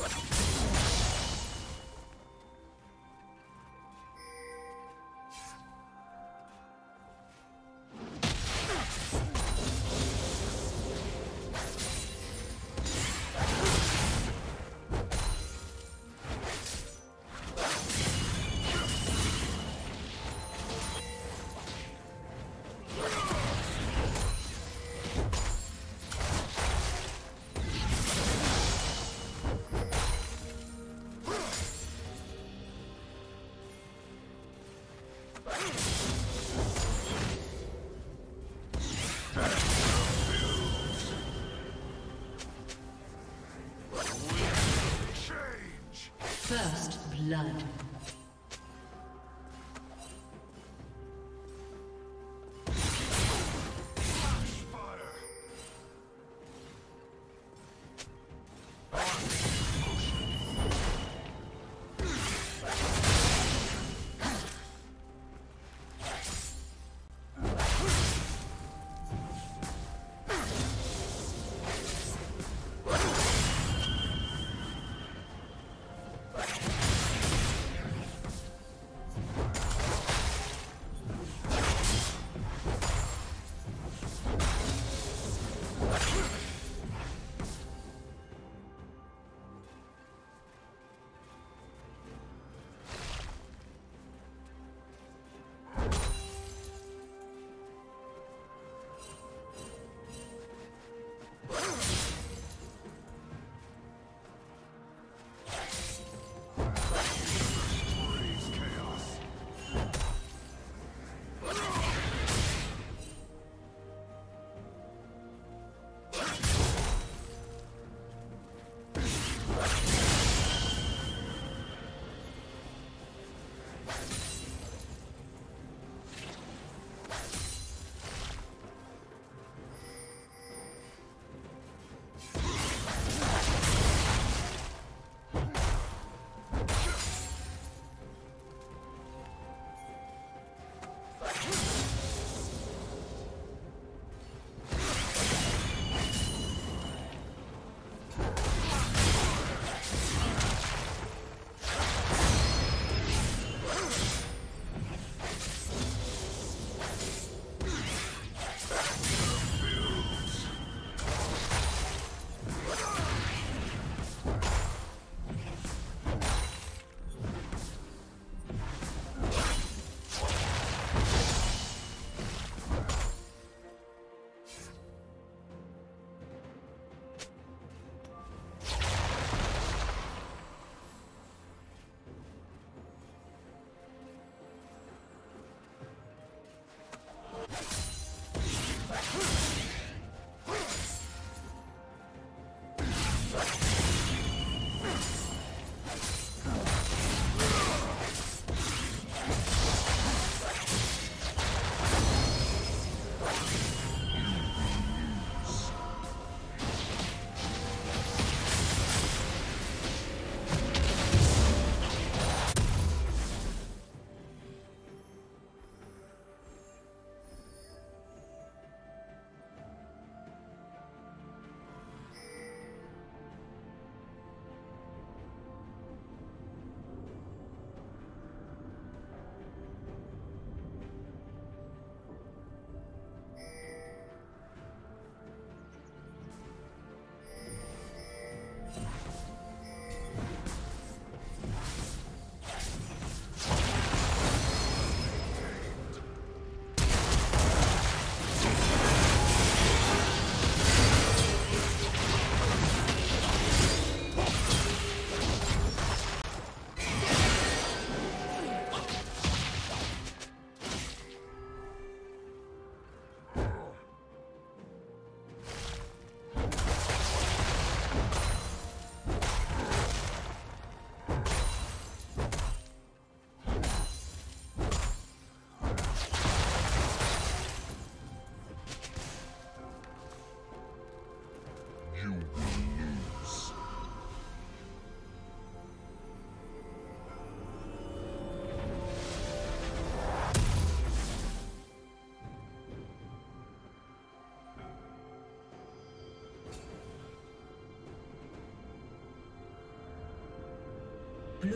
Let's go. Blood.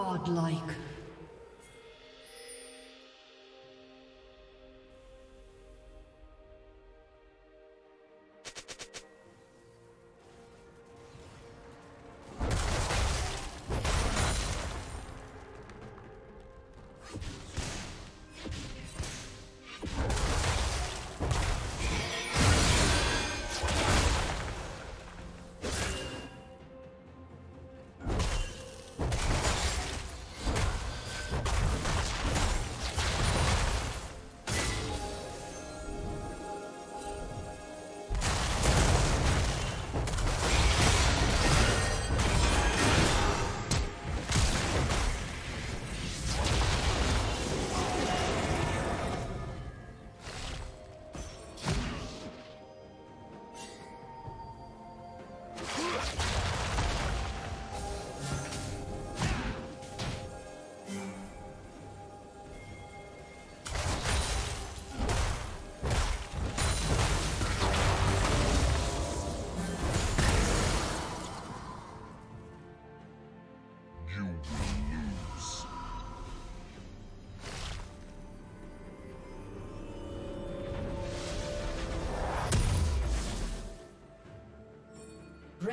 Godlike.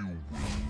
Gilbert.